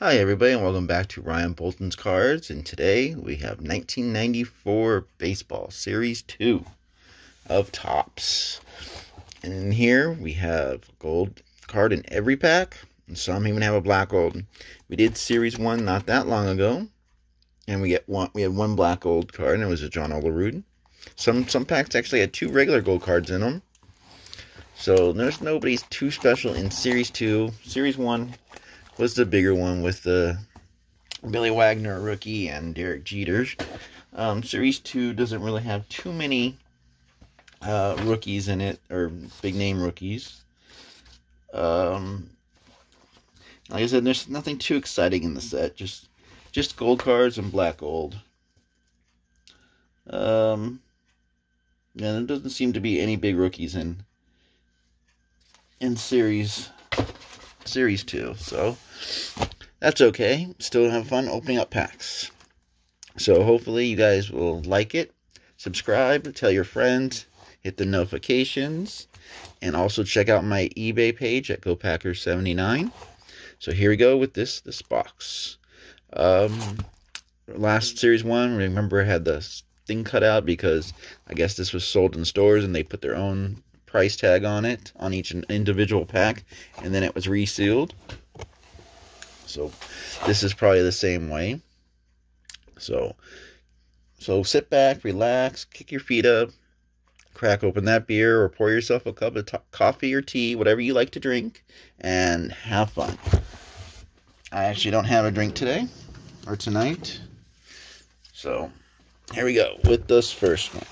Hi everybody and welcome back to Ryan Boulton's Cards and today we have 1994 Baseball Series 2 of Topps. And in here we have gold card in every pack and some even have a black gold. We did Series 1 not that long ago and we get one we had one black gold card and it was a John Olerud. Some some packs actually had two regular gold cards in them. So there's nobody's too special in Series 2. Series 1 was the bigger one with the Billy Wagner rookie and Derek Jeter. Um, Series 2 doesn't really have too many uh, rookies in it, or big name rookies. Um, like I said, there's nothing too exciting in the set. Just just gold cards and black gold. Um, yeah, there doesn't seem to be any big rookies in in series series 2. So that's okay. Still have fun opening up packs. So hopefully you guys will like it, subscribe, tell your friends, hit the notifications, and also check out my eBay page at GoPackers79. So here we go with this this box. Um, last series one, remember I had the thing cut out because I guess this was sold in stores and they put their own price tag on it on each individual pack and then it was resealed. So this is probably the same way. So so sit back relax kick your feet up crack open that beer or pour yourself a cup of coffee or tea whatever you like to drink and have fun. I actually don't have a drink today or tonight. So here we go with this first one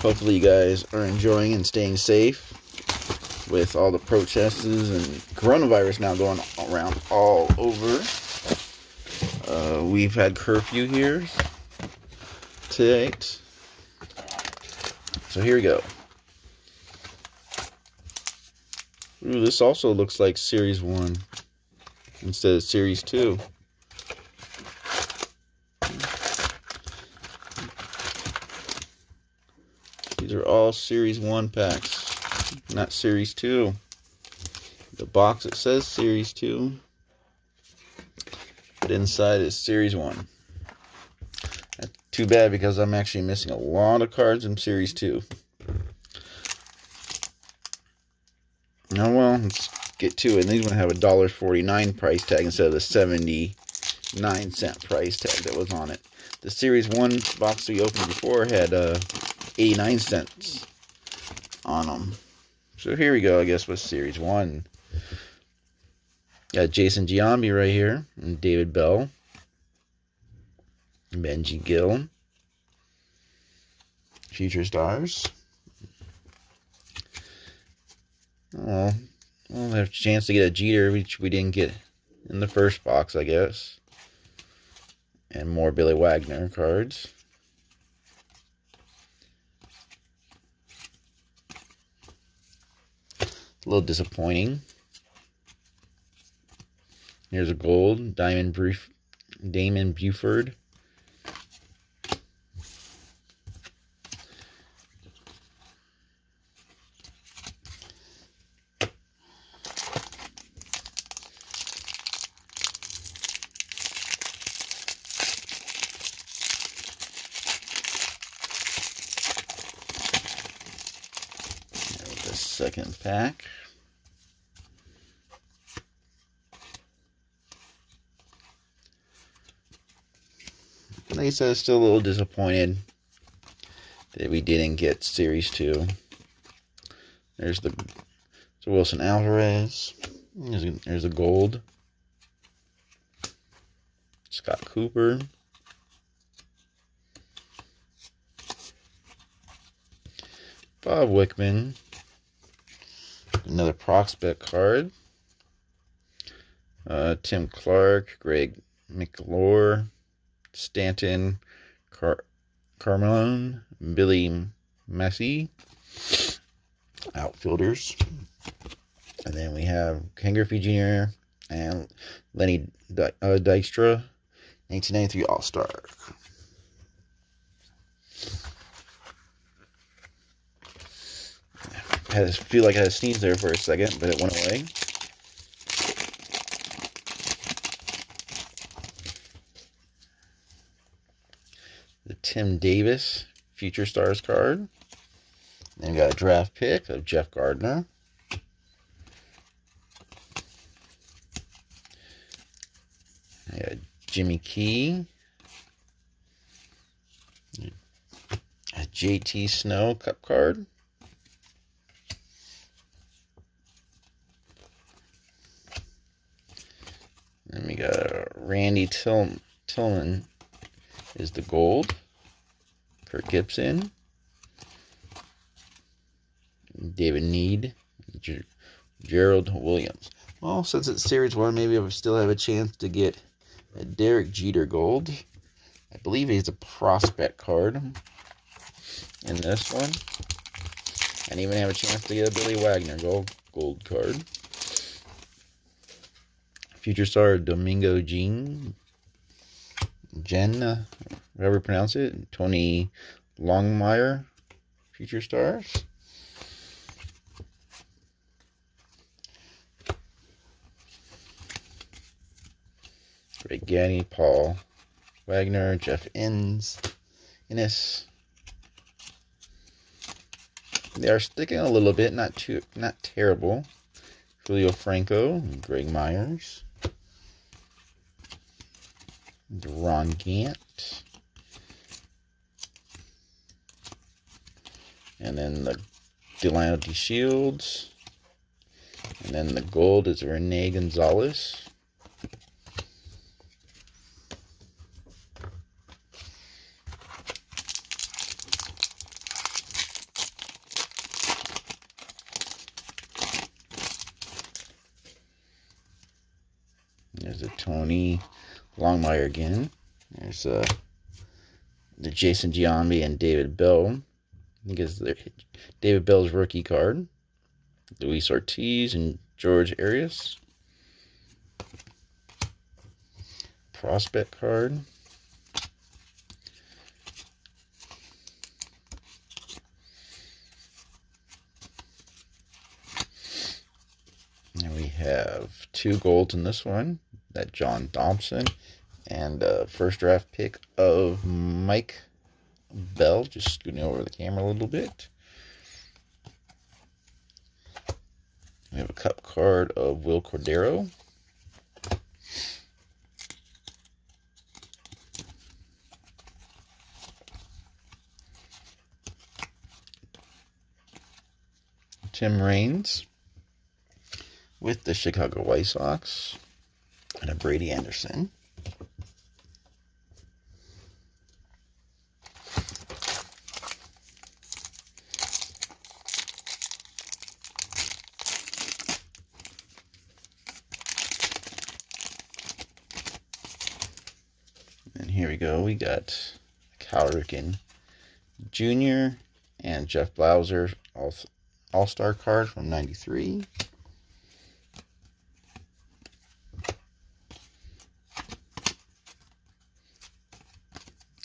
Hopefully you guys are enjoying and staying safe with all the protests and coronavirus now going around all over. Uh, we've had curfew here today. So here we go. Ooh, this also looks like Series 1 instead of Series 2. These are all Series 1 packs, not Series 2. The box, it says Series 2, but inside is Series 1. That's too bad because I'm actually missing a lot of cards in Series 2. Oh well, let's get to it. And these one have a $1.49 price tag instead of the 79 cent price tag that was on it. The Series 1 box we opened before had a uh, 89 cents on them. So here we go, I guess, with Series 1. Got Jason Giambi right here, and David Bell, Benji Gill, Future Stars. Oh, we'll have a chance to get a Jeter, which we didn't get in the first box, I guess. And more Billy Wagner cards. A little disappointing. Here's a gold, Diamond Brief, Damon Buford. second pack. I said, still a little disappointed that we didn't get Series 2. There's the so Wilson Alvarez. There's a, there's a gold. Scott Cooper. Bob Wickman. Another prospect card. Uh, Tim Clark, Greg McClure, Stanton, Car Carmelone, Billy Massey, outfielders. And then we have Ken Griffey Jr. and Lenny uh, Dykstra, 1993 All-Star. had feel like I had a sneeze there for a second, but it went away. The Tim Davis Future Stars card. Then got a draft pick of Jeff Gardner. I got Jimmy Key. A JT Snow cup card. Then we got Randy Till Tillman is the gold. Kirk Gibson. David Nied. Ger Gerald Williams. Well, since it's Series 1, maybe I still have a chance to get a Derek Jeter Gold. I believe he's a prospect card in this one. And even have a chance to get a Billy Wagner gold, gold card. Future star Domingo Jean. Jen, however pronounce it. Tony Longmire. Future stars. Greg Ganny, Paul Wagner, Jeff Innis, Innis. They are sticking a little bit, not too, not terrible. Julio Franco, Greg Myers, Ron Gant, and then the Delino DeShields, and then the gold is Rene Gonzalez. There's a Tony Longmire again. There's uh, the Jason Giambi and David Bell. I think it's David Bell's rookie card. Luis Ortiz and George Arias. Prospect card. And we have two golds in this one that John Thompson and uh, first draft pick of Mike Bell. Just scooting over the camera a little bit. We have a cup card of Wil Cordero. Tim Raines with the Chicago White Sox and a Brady Anderson. And here we go. We got Cal Ripken Jr. and Jeff Blauser All-Star card from 93.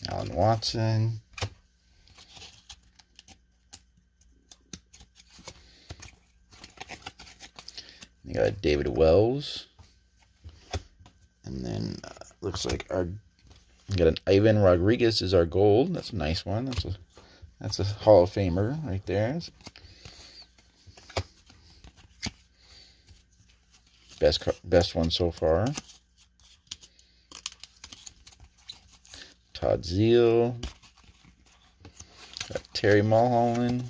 Allen Watson. You got David Wells. And then uh, looks like our we got an Ivan Rodriguez is our gold. That's a nice one. That's a that's a Hall of Famer right there. Best best one so far. Todd Zeile. Got Terry Mulholland.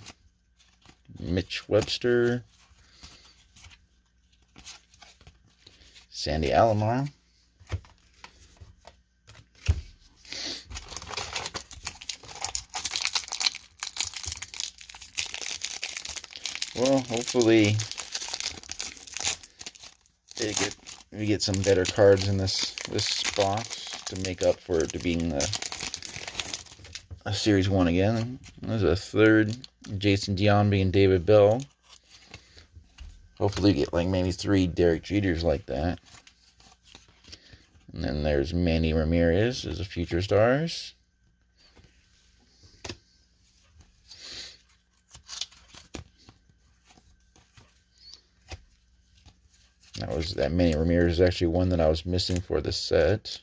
Mitch Webster. Sandy Alomar. Well, hopefully get, we get some better cards in this this box to make up for it to being a, a Series 1 again. There's a third Jason Giambi and David Bell. Hopefully we get like maybe three Derek Jeters like that. And then there's Manny Ramirez as a Future Stars. That Manny Ramirez is actually one that I was missing for the set.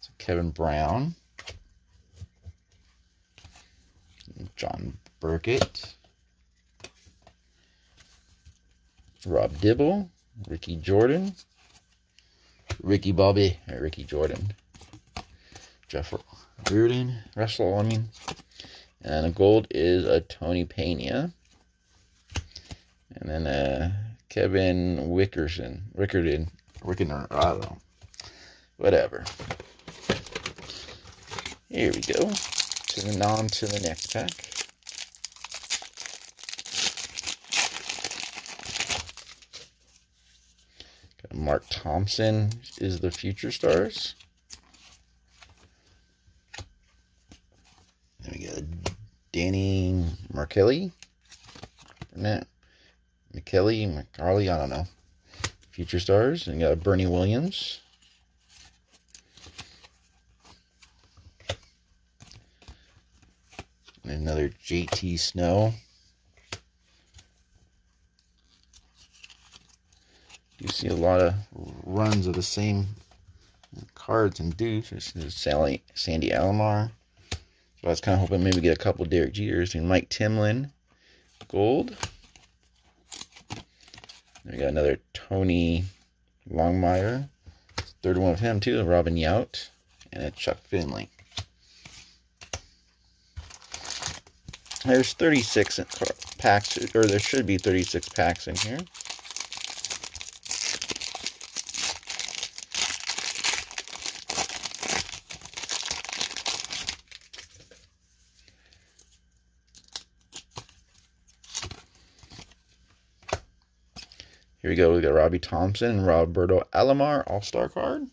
So Kevin Brown. John Burkett. Rob Dibble. Ricky Jordan. Ricky Bobby. Ricky Jordan. Jeff Reardon. Russell, I mean. And a gold is a Tony Pena. And then uh, Kevin Wickerson. Wickerton. Wickerton, I don't know. Whatever. Here we go. To the on to the next pack. Got Mark Thompson is the Future Stars. Then we got Danny Markelli. Burnett. McKelly, McCarley, I don't know. Future Stars. And you got Bernie Williams. And another JT Snow. You see a lot of runs of the same cards and dudes. This is Sally, Sandy Alomar. So I was kind of hoping maybe get a couple Derek Jeters and Mike Timlin gold. We got another Tony Longmire. Third one of him too, Robin Yount, and a Chuck Finley. There's 36 packs, or there should be 36 packs in here. Go. We got Robbie Thompson and Roberto Alomar All-Star card.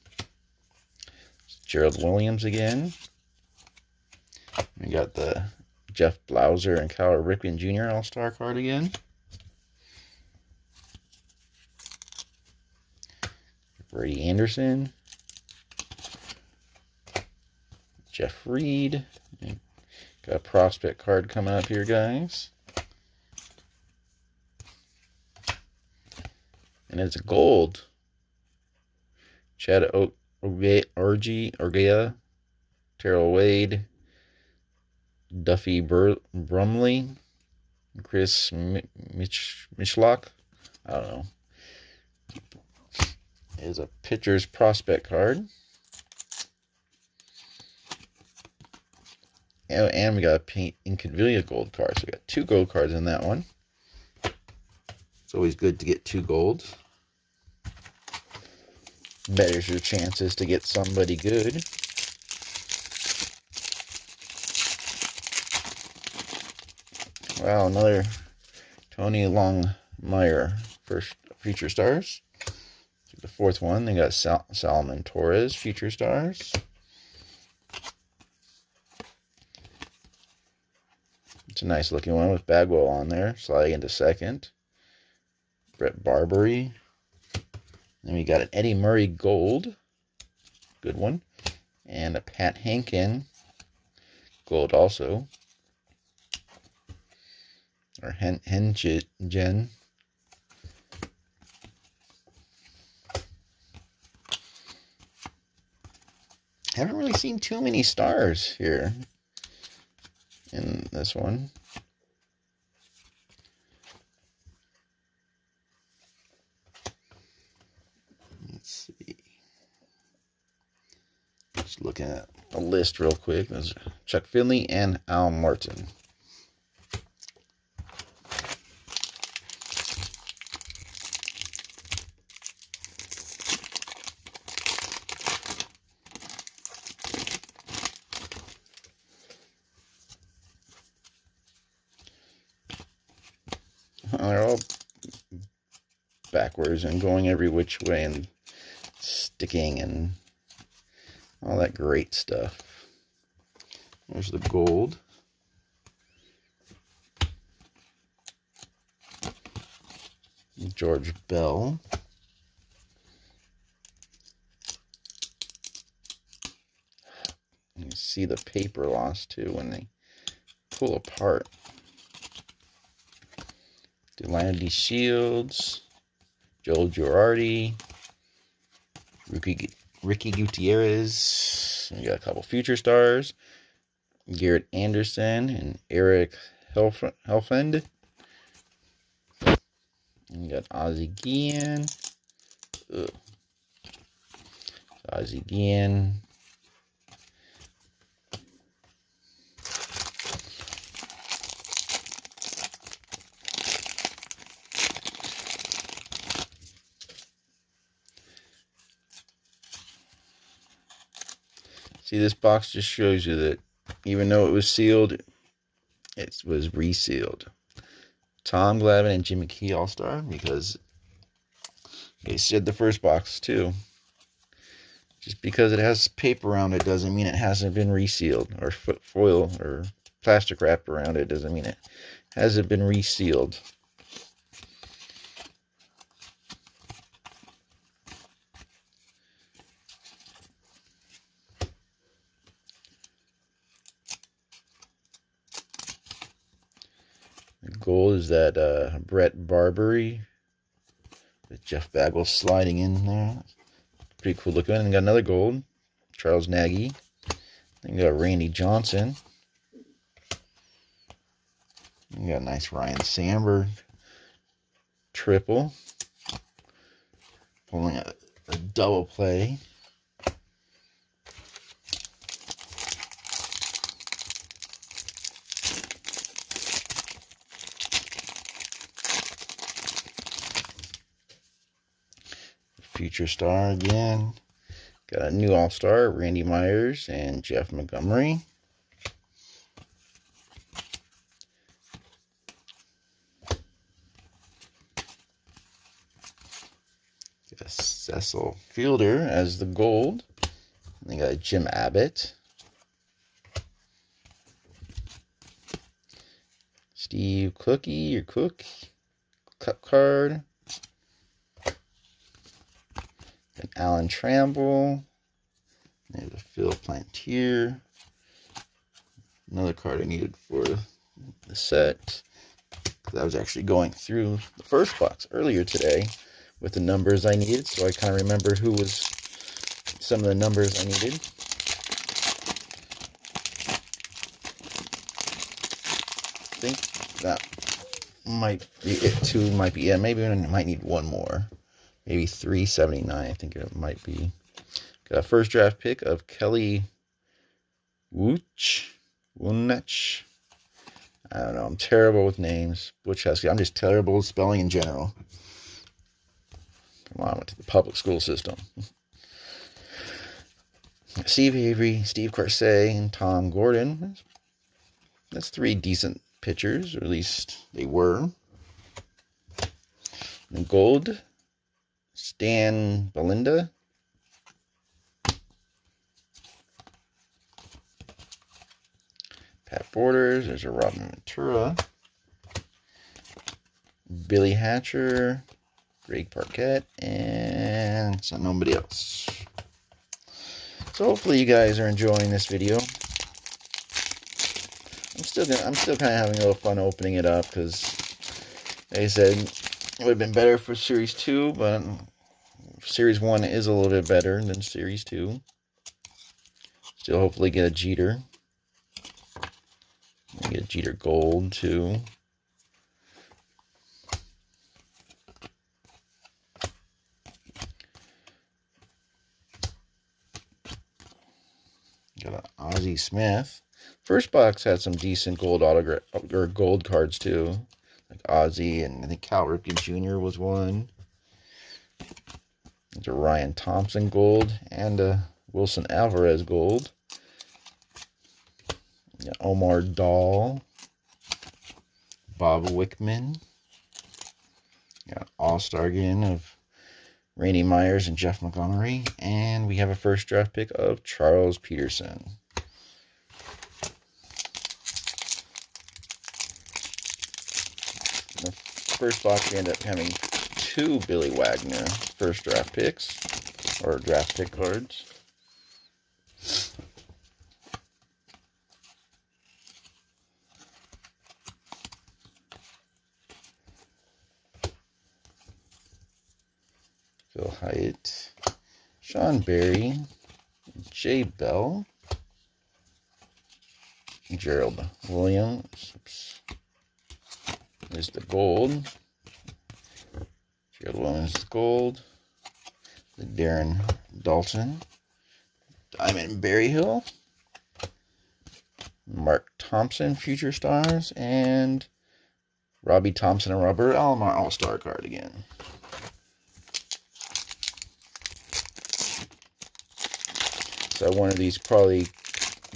Gerald Williams again. We got the Jeff Blauser and Cal Ripken Jr. All-Star card again. Brady Anderson. Jeff Reed. Got a prospect card coming up here, guys. And it's gold. Chad o Orgy, Orgea, Terrell Wade, Duffy Bur Brumley, Chris Mich Mishlock. I don't know. Is a pitcher's prospect card. And, and we got a Pink Incaviglia gold card. So we got two gold cards in that one. It's always good to get two golds betters your chances to get somebody good. Wow, another Tony Longmire first Future Stars. The fourth one, they got Sal Salomon Torres Future Stars. It's a nice looking one with Bagwell on there, sliding into second. Bret Barberie, then we got an Eddie Murray Gold. Good one. And a Pat Hentgen Gold also. Or Hen Hengen. Haven't really seen too many stars here in this one. Just looking at a list real quick. There's Chuck Finley and Al Martin. they're all backwards and going every which way and sticking and all that great stuff. There's the gold. George Bell. You see the paper loss too when they pull apart. Delanie Shields, Joel Girardi, Ricky, Ricky Gutierrez. We got a couple future stars. Garrett Anderson and Eric Helf Helfand. We got Ozzie Guillen. Ugh. Ozzie. See, this box just shows you that even though it was sealed, it was resealed. Tom Glavine and Jimmy McKee All-Star because they said the first box too. Just because it has paper around it doesn't mean it hasn't been resealed or foil or plastic wrap around it doesn't mean it hasn't been resealed. Gold is that uh, Bret Barberie with Jeff Bagwell sliding in there. Pretty cool looking. And got another gold, Charles Nagy. Then got Randy Johnson. You got a nice Ryne Sandberg triple. Pulling a, a double play. Future star again. Got a new all-star, Randy Myers and Jeff Montgomery. Got Cecil Fielder as the gold. And they got Jim Abbott. Steve Cookie your Cook. Cut card. And Alan Trammell. There's a Phil Plantier. Another card I needed for the set. Because I was actually going through the first box earlier today with the numbers I needed. So I kind of remember who was some of the numbers I needed. I think that might be it too. Might be, yeah, maybe I might need one more maybe 379 I think it might be. Got a first draft pick of Kelly Wooch. Wunach. I don't know. I'm terrible with names. Husky. I'm just terrible with spelling in general. Come on, I went to the public school system. Steve Avery, Steve Corset, and Tom Gordon. That's three decent pitchers, or at least they were. And gold, Stan Belinda. Pat Borders. There's a Robin Ventura. Billy Hatcher. Greg Parkett. And so nobody else. So hopefully you guys are enjoying this video. I'm still gonna, I'm still kind of having a little fun opening it up because, like I said, it would have been better for Series 2, but Series 1 is a little bit better than Series 2. Still hopefully get a Jeter. Get a Jeter Gold, too. Got an Ozzie Smith. First box had some decent gold autograph or gold cards too like Ozzie and I think Cal Ripken Jr. was one. There's a Ryan Thompson gold and a Wilson Alvarez gold. Omar Daal, Bob Wickman. Got All-Star again of Randy Myers and Jeff Montgomery. And we have a first draft pick of Charles Peterson. The first box, we end up having two Billy Wagner first draft picks, or draft pick cards. Phil Hiatt, Sean Berry, Jay Bell, Gerald Williams. Oops. There's the gold. Gerald Williams gold. The Darren Daulton, Damon Berryhill. Mark Thompson, Future Stars. And Robbie Thompson and Robert Alomar All-Star card again. So one of these probably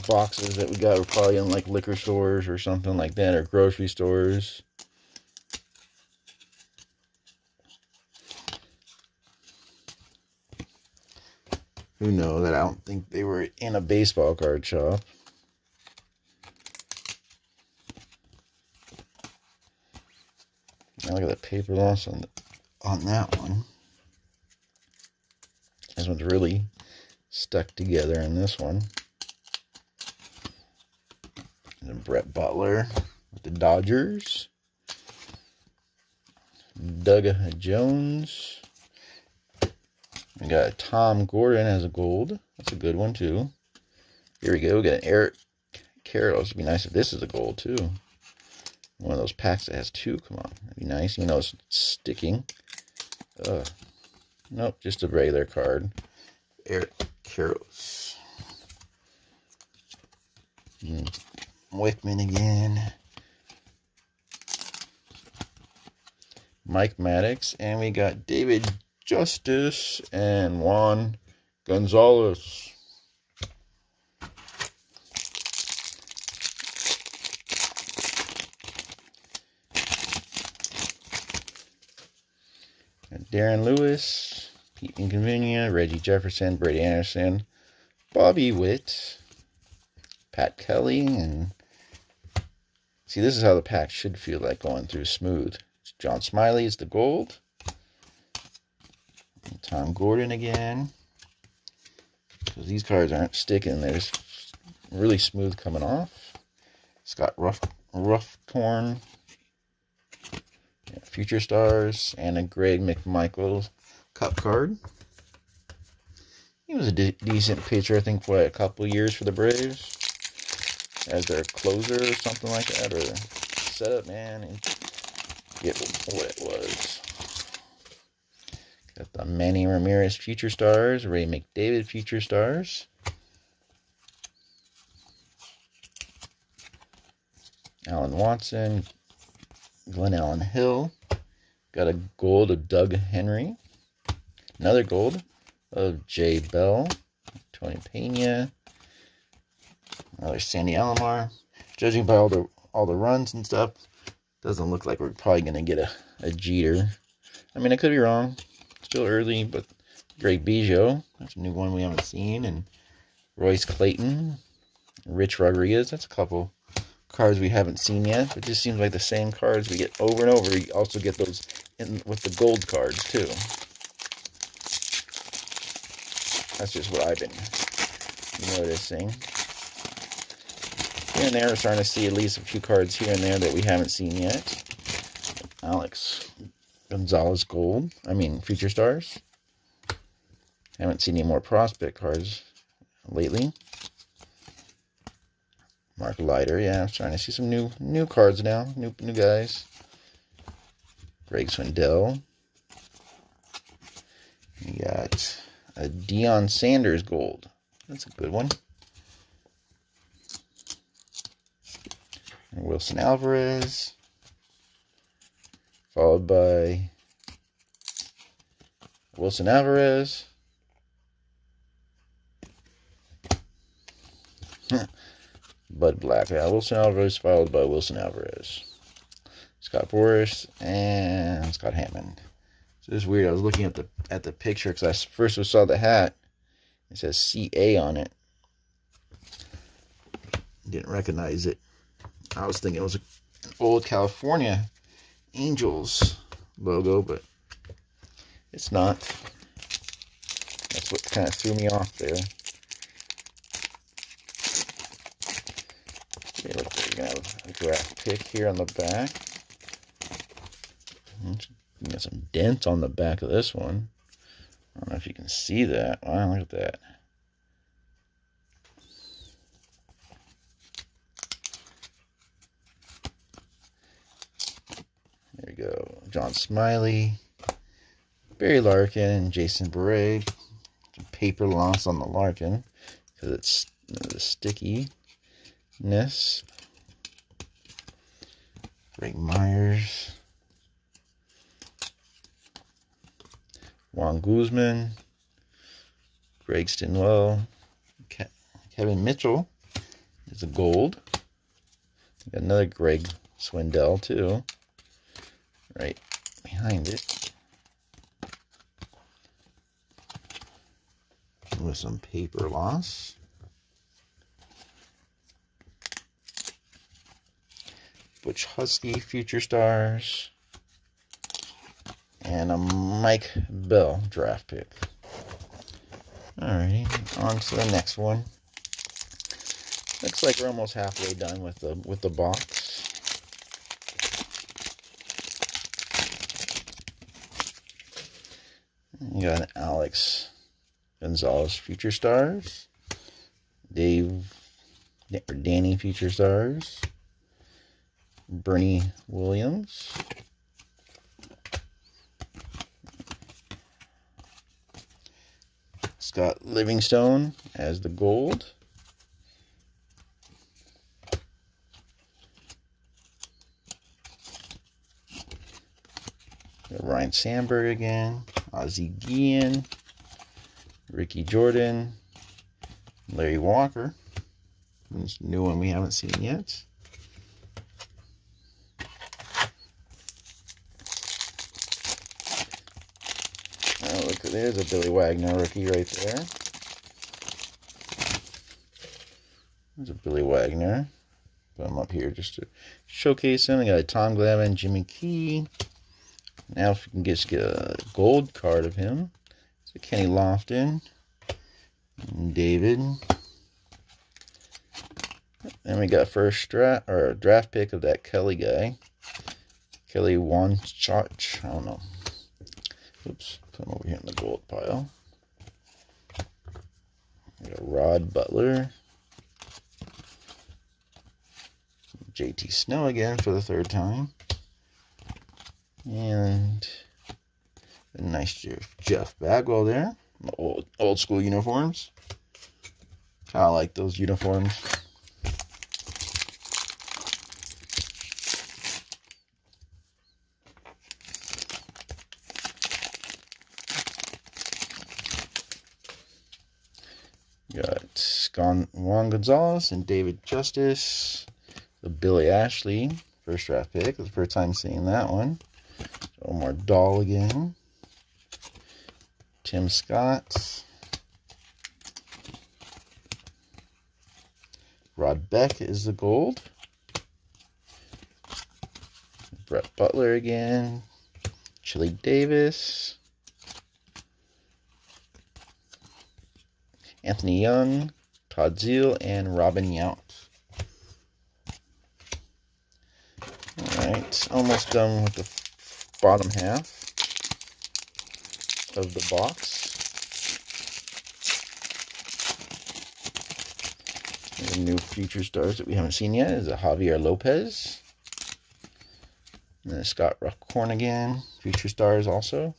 boxes that we got were probably in like liquor stores or something like that, or grocery stores. Who knows? That I don't think they were in a baseball card shop. Now look at the paper loss on the, on that one. This one's really stuck together in this one. And then Brett Butler with the Dodgers. Doug Jones. We got Tom Gordon as a gold. That's a good one too. Here we go. We got an Eric Carroll. It'd be nice if this is a gold too. One of those packs that has two. Come on. That'd be nice. You know it's sticking. Ugh. Nope, just a regular card. Eric Karros. Hmm. Wickman again. Mike Maddux. And we got David Justice and Juan Gonzalez. Darren Lewis, Pete Incaviglia, Reggie Jefferson, Brady Anderson, Bobby Witt, Pat Kelly, and see, this is how the pack should feel like going through smooth. John Smiley is the gold. Tom Gordon again. Because these cards aren't sticking. They're really smooth coming off. Scott Rough, Rough Torn. Yeah, Future Stars. And a Greg McMichael cup card. He was a de decent pitcher, I think, for a couple years for the Braves. As their closer or something like that. Or setup man. And get what it was. Got the Manny Ramirez Future Stars, Ray McDavid Future Stars. Allen Watson, Glenn Allen Hill. Got a gold of Doug Henry. Another gold of Jay Bell, Tony Pena. Another Sandy Alomar. Judging by all the all the runs and stuff, doesn't look like we're probably gonna get a, a Jeter. I mean, I could be wrong. Still early, but Greg Biggio. That's a new one we haven't seen. And Royce Clayton. Rich Rodriguez. That's a couple cards we haven't seen yet. It just seems like the same cards we get over and over. You also get those in with the gold cards, too. That's just what I've been noticing. Here and there, we're starting to see at least a few cards here and there that we haven't seen yet. Alex Gonzalez Gold. I mean, Future Stars. Haven't seen any more prospect cards lately. Mark Leiter, yeah, I'm starting to see some new new cards now, new new guys. Greg Swindell. We got a Deion Sanders Gold. That's a good one. And Wilson Alvarez. Followed by Wilson Alvarez. Bud Black. Yeah, Wilson Alvarez followed by Wilson Alvarez. Scott Boras and Scott Hammond. So it's weird. I was looking at the at the picture because I first saw the hat. It says CA on it. Didn't recognize it. I was thinking it was an old California Angels logo, but it's not. That's what kind of threw me off there. Okay, look, we're gonna have a graph pick here on the back. Hmm, you got some dents on the back of this one. I don't know if you can see that. Wow, look at that. Go. John Smiley, Barry Larkin, and Jason Bere. Some paper loss on the Larkin because it's the stickiness. Greg Myers. Juan Guzman. Greg Stinwell. Ke Kevin Mitchell is a gold. Another Greg Swindell too. Right behind it. With some paper loss. Butch Huskey Future Stars, and a Mike Bell draft pick. Alrighty, on to the next one. Looks like we're almost halfway done with the with the box. You got an Alex Gonzalez Future Stars, Dave or Danny Future Stars, Bernie Williams. Scott Livingstone as the gold. Ryne Sandberg again. Ozzie Guillen. Ricky Jordan. Larry Walker. This new one we haven't seen yet. Oh, look, there's a Billy Wagner rookie right there. There's a Billy Wagner. Put him up here just to showcase him. We got a Tom Glavine, Jimmy Key. Now if we can just get a gold card of him. Kenny Lofton. David. Then we got first draft or draft pick of that Kelly guy. Kelly Wanchach. I don't know. Oops. Put him over here in the gold pile. We got Rod Butler. JT Snow again for the third time. And nice Jeff, Bagwell there. Old, old school uniforms. Of like those uniforms. Got Juan Gonzalez and David Justice. The Billy Ashley first draft pick. the first time seeing that one. Omar Daal again. Tim Scott. Rod Beck is the gold. Brett Butler again. Chili Davis. Anthony Young, Todd Zeile, and Robin Yount. Alright, almost done with the bottom half of the box. The new future stars that we haven't seen yet is a Javier Lopez. And then Scott Ruckhorn again. Future stars also.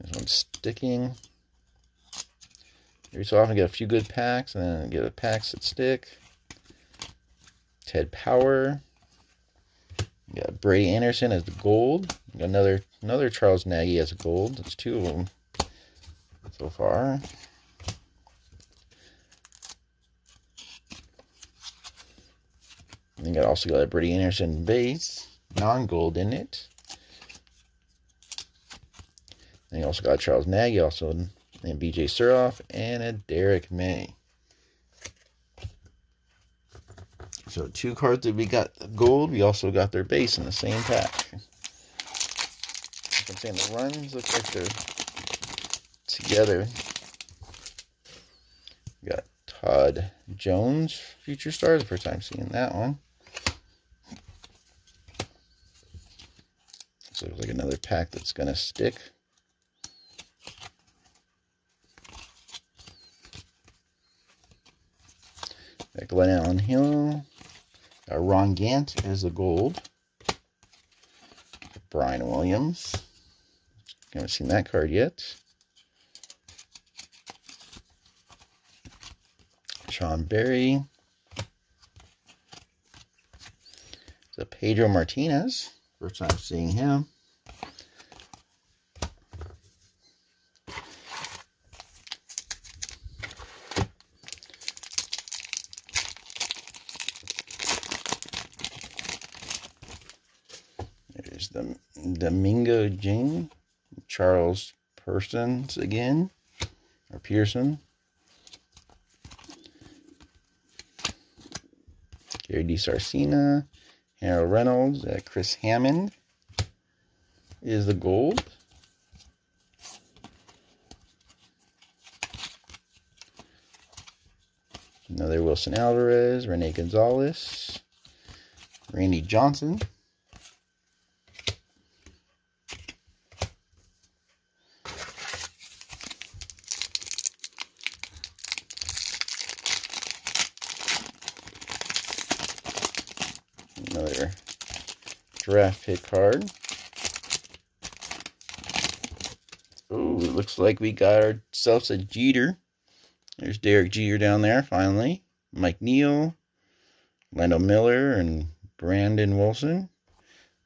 This one's sticking. Every so often get a few good packs and then get a packs that stick. Ted Power. You got Brady Anderson as the gold. got another another Charles Nagy as a gold. That's two of them so far. I think I also got a pretty interesting base, non-gold in it. You also got Charles Nagy also and BJ Surhoff, and a Derrick May. So two cards that we got gold. We also got their base in the same pack. I'm saying the runs look like they're together. We got Todd Jones, future star. The first time seeing that one. So there's like another pack that's gonna stick. Got Glenn Allen Hill. Got Ron Gant as the gold. Brian Williams. Haven't seen that card yet. Sean Berry. The Pedro Martinez. First time seeing him. There's the Domingo Jean, Charles Persons again, or Pearson. Gary DiSarcina, Harold Reynolds, uh, Chris Hammond is the gold. Another Wilson Alvarez, Rene Gonzales, Randy Johnson. Another draft pick card. Oh, it looks like we got ourselves a Jeter. There's Derek Jeter down there, finally. Mike Neal, Lando Miller, and Brandon Wilson.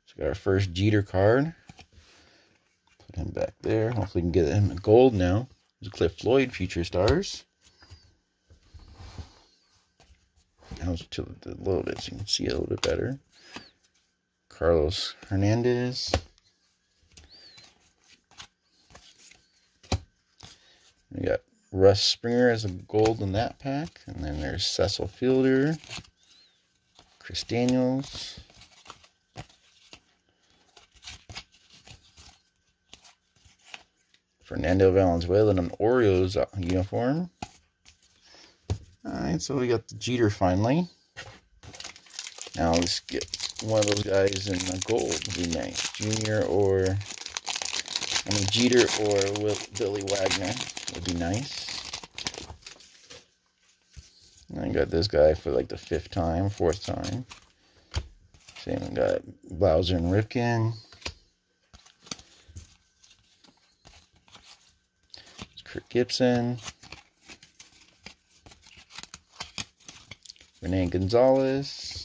So got our first Jeter card. Put him back there. Hopefully we can get him a gold now. There's Cliff Floyd, Future Stars. Tilt it a little bit so you can see a little bit better. Carlos Hernandez. We got Russ Springer as a gold in that pack. And then there's Cecil Fielder. Chris Daniels. Fernando Valenzuela in an Orioles uniform. Alright, so we got the Jeter finally. Now let's get one of those guys in the gold would be nice. Junior or, I mean, Jeter or Will, Billy Wagner would be nice. I got this guy for like the fifth time, fourth time. Same got Bowser and Ripken. It's Kirk Gibson. Rene Gonzales.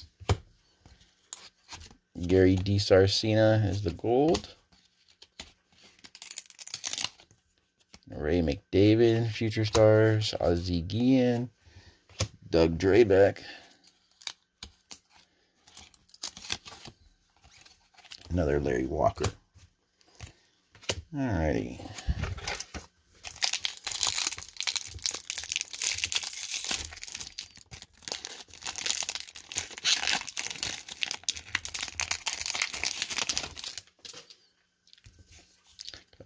Gary DiSarcina is the gold. Ray McDavid, Future Stars. Ozzie Guillen. Doug Drabek. Another Larry Walker. Alrighty.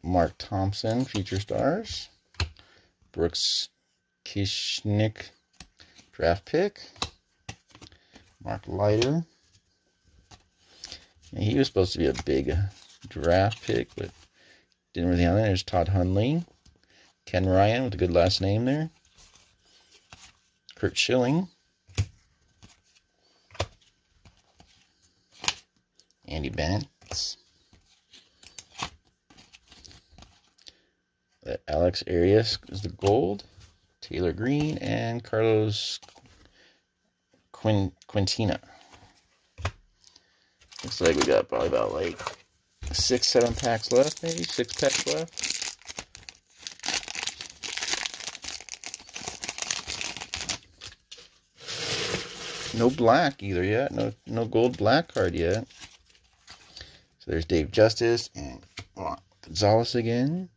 Mark Thompson, Future Stars. Brooks Kieschnick, draft pick. Mark Leiter. And he was supposed to be a big draft pick, but didn't really that. There's Todd Hundley. Ken Ryan with a good last name there. Curt Schilling. Andy Bennett. Alex Arias is the gold. Taylor Green and Carlos Quin Quintana. Looks like we got probably about like six, seven packs left, maybe six packs left. No black either yet. No no gold black card yet. So there's Dave Justice and Gonzalez again.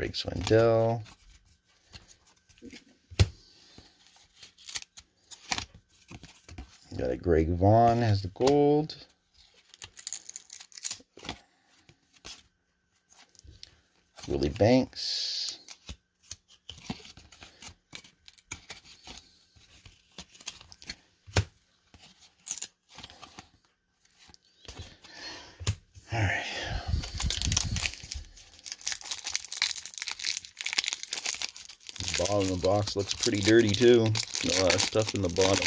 Greg Swindell. Got a Greg Vaughn has the gold. Willie Banks. Bottom of the box looks pretty dirty too. A lot of stuff in the bottom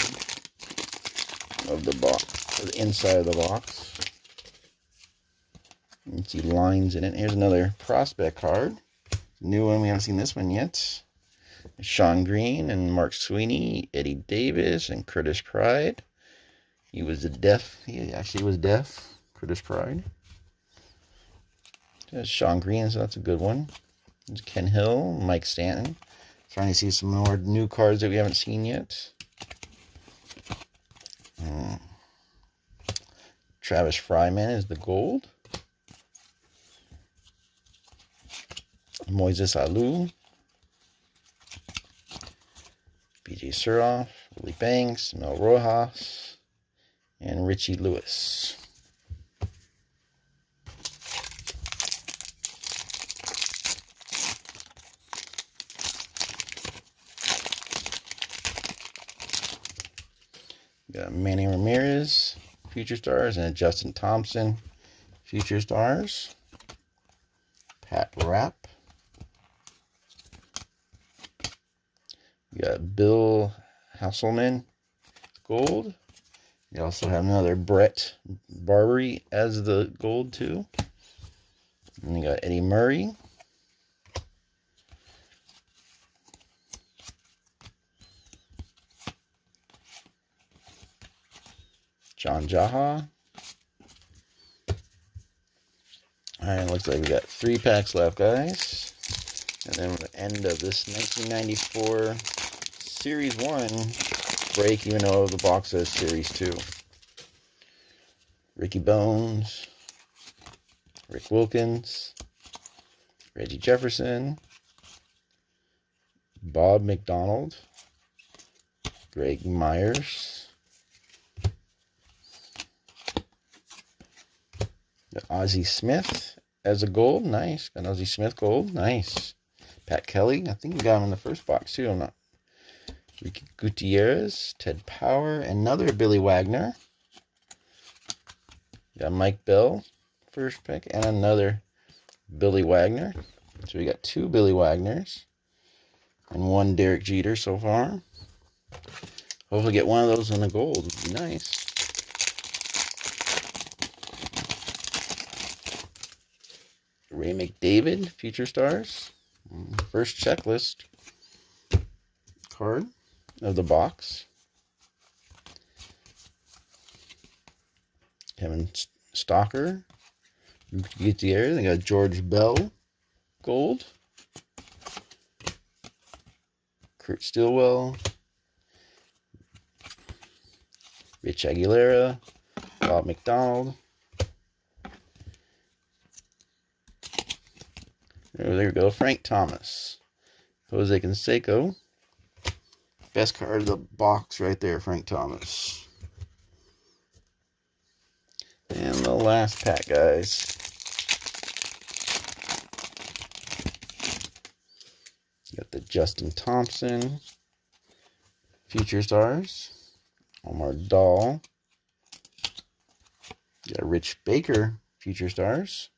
of the box, the inside of the box. You can see lines in it. Here's another prospect card. New one, we haven't seen this one yet. Shawn Green and Mark Sweeney, Eddie Davis, and Curtis Pride. He was a deaf. He actually was deaf. Curtis Pride. There's Shawn Green, so that's a good one. There's Ken Hill, Mike Stanton. Trying to see some more new cards that we haven't seen yet. Hmm. Travis Fryman is the gold. Moises Alou. BJ Surhoff, Willie Banks, Mel Rojas, and Richie Lewis. Manny Ramirez, Future Stars, and Justin Thompson, Future Stars. Pat Rapp. We got Bill Haselman, gold. We also have another Bret Barberie as the gold too. And you got Eddie Murray. John Jaha. Alright, looks like we got three packs left, guys. And then the end of this 1994 Series 1 break, even though the box says Series 2. Ricky Bones, Rick Wilkins, Reggie Jefferson, Bob McDonald, Greg Myers, Ozzie Smith as a gold. Nice. Got Ozzie Smith gold. Nice. Pat Kelly. I think we got him in the first box, too. I'm not. Ricky Gutierrez. Ted Power. Another Billy Wagner. Got Mike Bell. First pick. And another Billy Wagner. So we got two Billy Wagners. And one Derek Jeter so far. Hopefully get one of those in the gold. Would be nice. Ray McDavid, Future Stars. First checklist card of the box. Kevin Stocker. Get the air. They got George Bell, gold. Kurt Stillwell. Rich Aguilera. Bob McDonald. Oh, there we go. Frank Thomas. Jose Canseco. Best card of the box right there, Frank Thomas. And the last pack, guys. Got the Justin Thompson. Future Stars. Omar Daal. Got Rich Baker. Future Stars.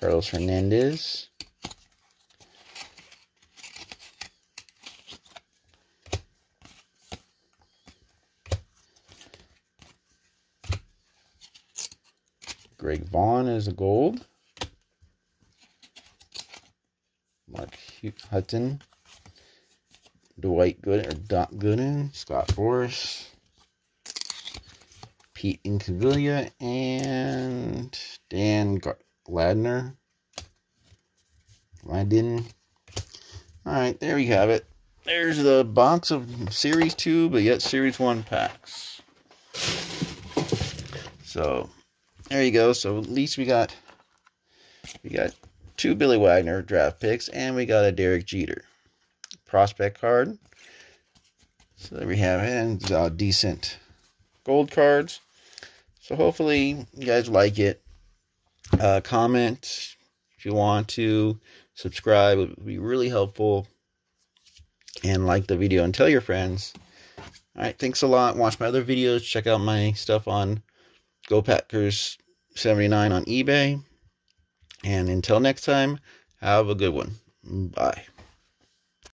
Carlos Hernandez. Greg Vaughn is a gold. Mark Hutton. Dwight Good or Doc Gooden. Scott Boras. Pete Incaviglia and Dan Gar Ladner. I didn't. Alright, there we have it. There's the box of Series 2, but yet Series 1 packs. So, there you go. So, at least we got we got two Billy Wagner draft picks, and we got a Derek Jeter prospect card. So, there we have it. And uh, decent gold cards. So, hopefully, you guys like it. Uh, comment if you want to. Subscribe it would be really helpful. And like the video and tell your friends. Alright, thanks a lot. Watch my other videos. Check out my stuff on GoPackers79 on eBay. And until next time, have a good one. Bye.